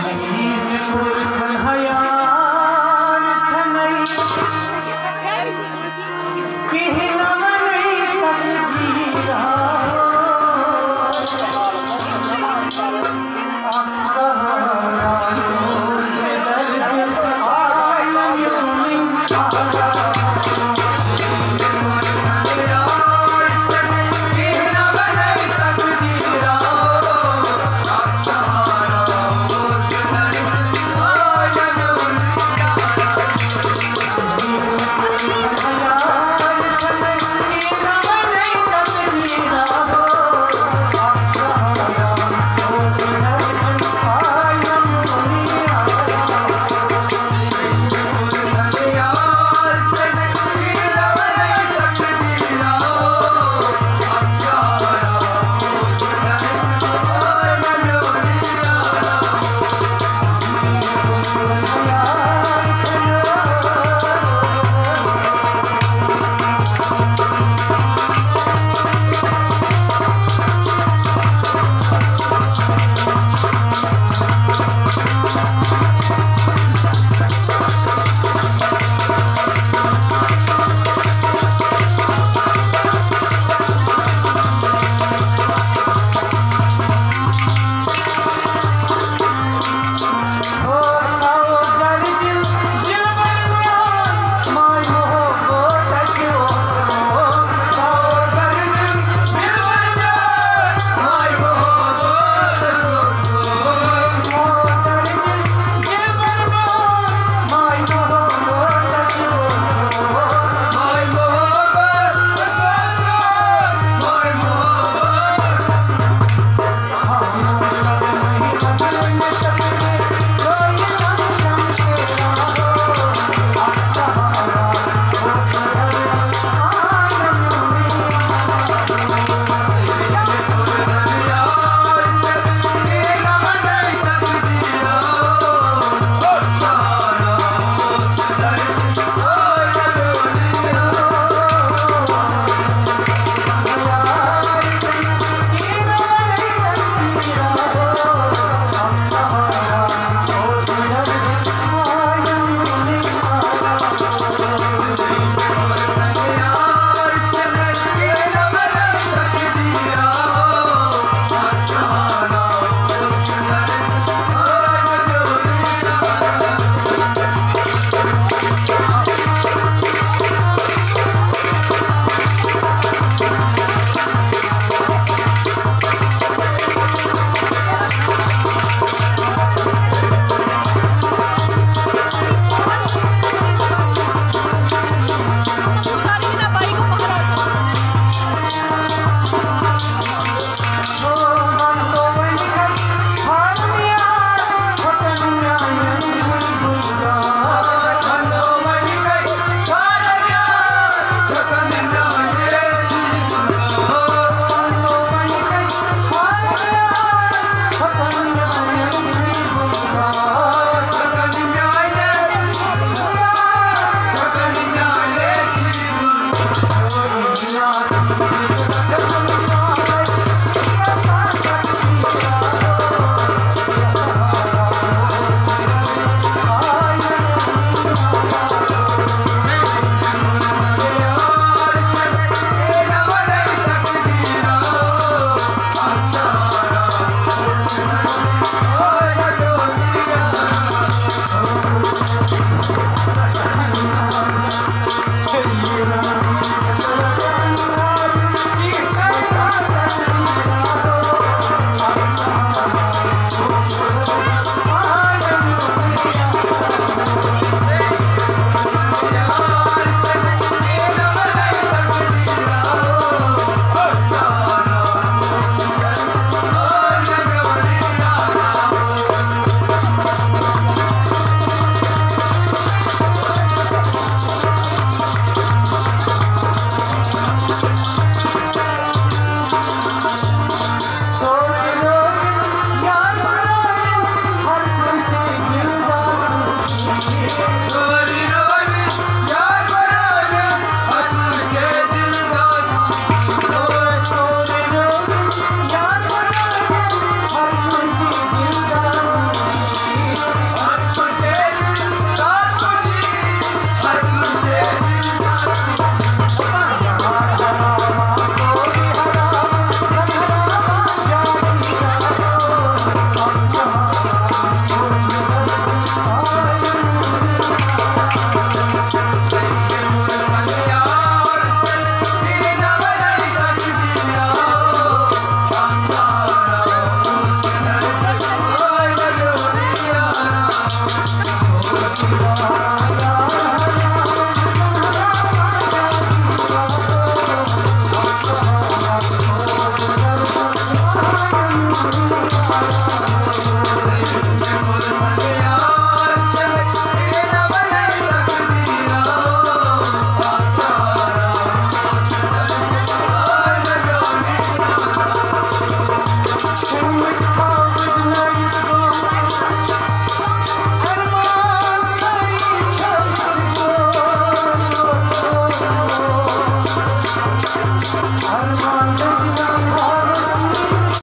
감사합니다.